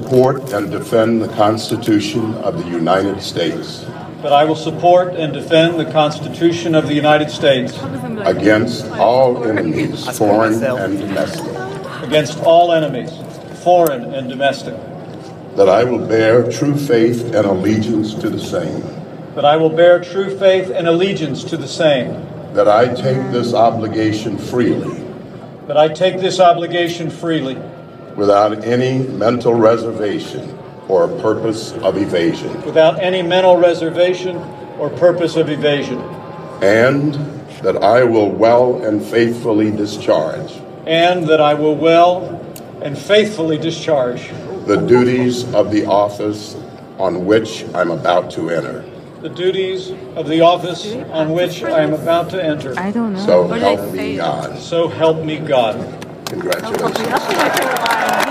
support and defend the Constitution of the United States. That I will support and defend the Constitution of the United States. Against all enemies, foreign and domestic, against all enemies, foreign and domestic, that I will bear true faith and allegiance to the same, that I will bear true faith and allegiance to the same, that I take this obligation freely. That I take this obligation freely without any mental reservation or purpose of evasion, without any mental reservation or purpose of evasion, and that I will well and faithfully discharge and that I will well and faithfully discharge the duties of the office on which I'm about to enter. the duties of the office on which I am about to enter. I don't know. So What did I help me? God. So help me God. Congratulations.